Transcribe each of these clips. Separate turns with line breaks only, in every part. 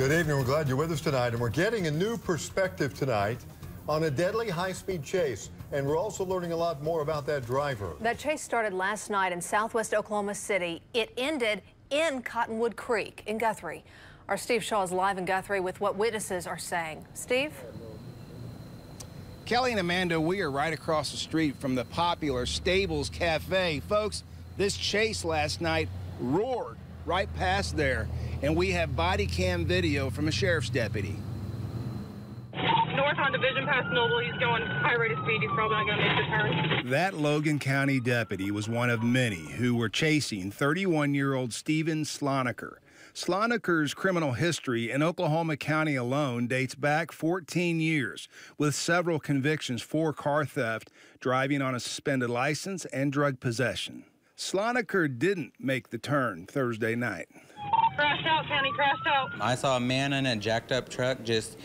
Good evening. We're glad you're with us tonight, and we're getting a new perspective tonight on a deadly high-speed chase. And we're also learning a lot more about that driver.
That chase started last night in southwest Oklahoma City. It ended in Cottonwood Creek in Guthrie. Our Steve Shaw is live in Guthrie with what witnesses are saying. Steve?
Kelly and Amanda, we are right across the street from the popular Stables Cafe. Folks, this chase last night roared right past there, and we have body cam video from a sheriff's deputy.
North on Division past Noble, he's going high rate of speed. He's probably not going to make the turn.
That Logan County deputy was one of many who were chasing 31 year old Steven Sloniker. Sloniker's criminal history in Oklahoma County alone dates back 14 years, with several convictions for car theft, driving on a suspended license, and drug possession. Sloniker didn't make the turn Thursday night.
Crashed out, County, crashed out.
I saw a man in a jacked up truck just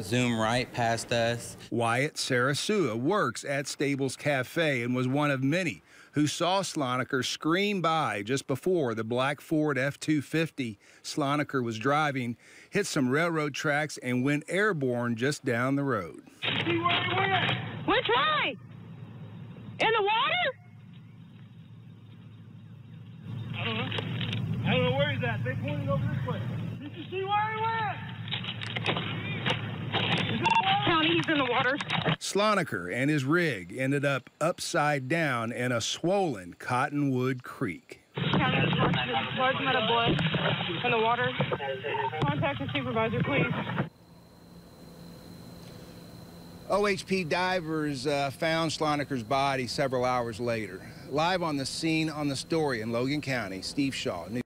zoom right past us.
Wyatt Sarasua works at Stables Cafe and was one of many who saw Sloniker scream by just before the black Ford F-250 Sloniker was driving hit some railroad tracks and went airborne just down the road.
Which way? In the water?
I don't know. I don't know where he's at. They pointed over this way. Did you see where he went?
County, he's in the water.
Sloniker and his rig ended up upside down in a swollen Cottonwood Creek.
County, large amount of blood in the water. Contact the supervisor, please.
OHP divers uh, found Sloniker's body several hours later. Live on the scene on the story in Logan County, Steve Shaw.